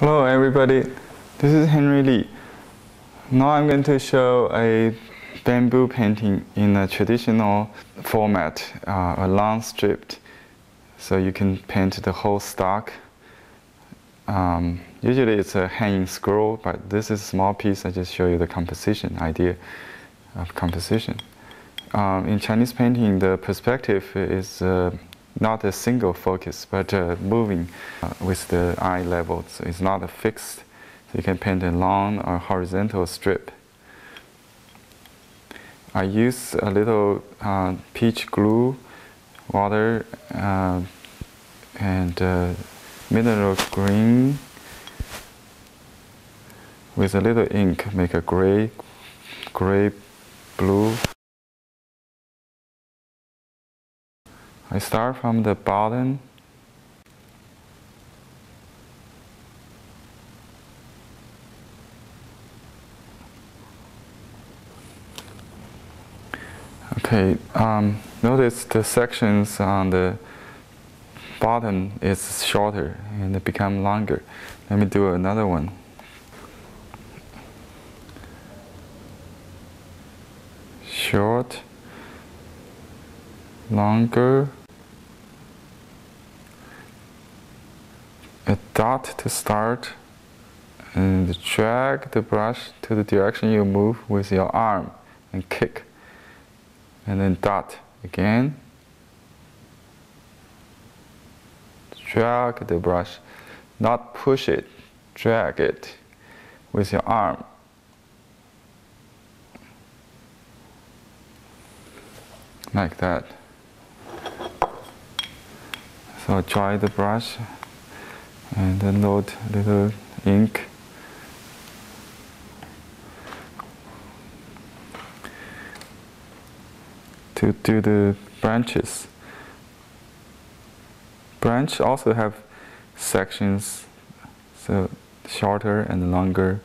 Hello everybody, this is Henry Li. Now I'm going to show a bamboo painting in a traditional format, uh, a long strip. So you can paint the whole stock. Um, usually it's a hanging scroll, but this is a small piece. I just show you the composition idea of composition. Um, in Chinese painting, the perspective is uh, not a single focus, but uh, moving uh, with the eye level. So it's not a fixed. So you can paint a long or horizontal strip. I use a little uh, peach glue, water, uh, and uh, mineral green with a little ink, make a gray, gray, blue. I start from the bottom. Okay, um, notice the sections on the bottom is shorter and it become longer. Let me do another one. Short, longer, a dot to start and drag the brush to the direction you move with your arm and kick and then dot again. Drag the brush not push it drag it with your arm. Like that. So dry the brush and then load a little ink. To do the branches. Branch also have sections, so shorter and longer.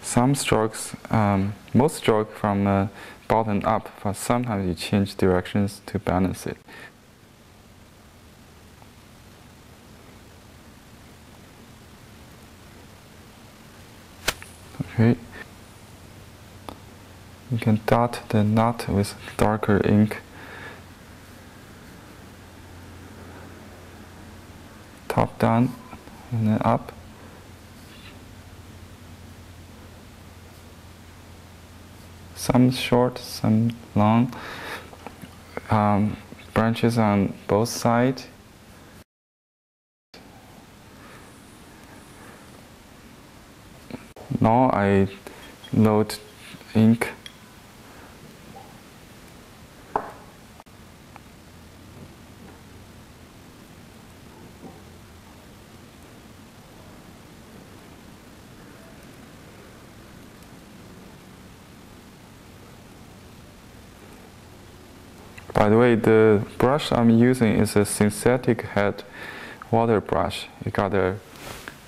Some strokes, um, most stroke from uh, bottom up, but sometimes you change directions to balance it. Okay. You can dot the knot with darker ink. Top down and then up. Some short, some long. Um, branches on both sides. Now I load ink By the way, the brush I'm using is a synthetic head water brush. It got a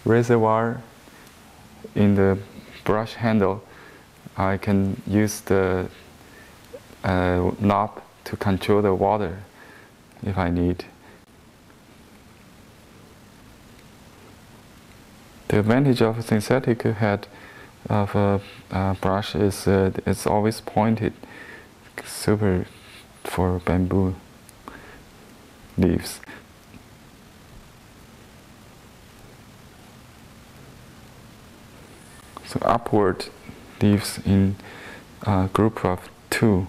reservoir in the brush handle, I can use the uh, knob to control the water if I need. The advantage of a synthetic head of a, a brush is it's always pointed, super for bamboo leaves. So upward leaves in a group of two.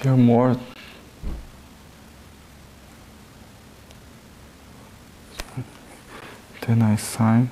Feel more. Then I sign.